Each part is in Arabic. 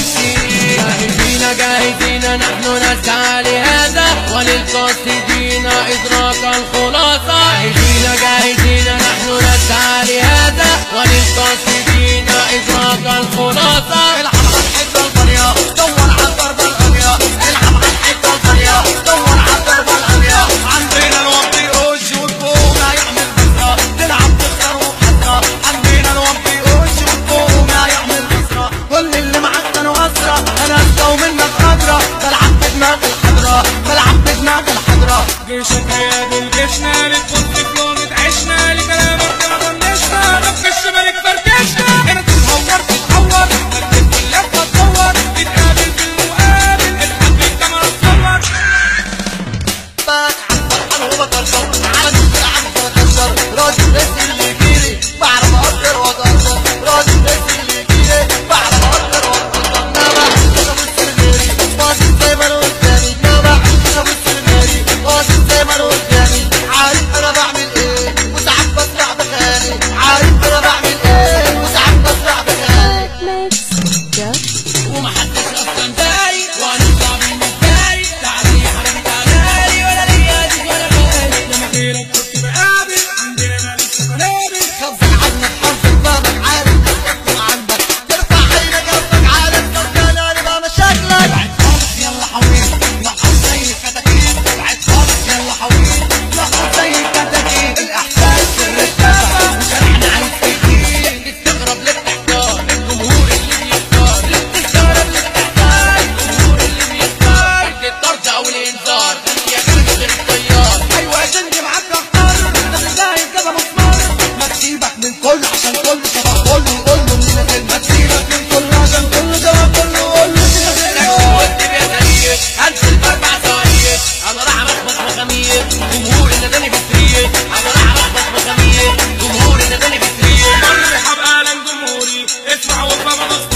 القدس جاهزين جاهزين نحن نسعى لهذا وللقاسي Shri Krishna Adil Krishna Ciao, Papa,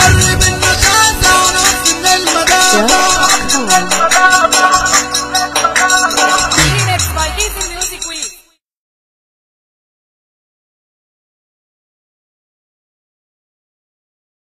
I'm Valley.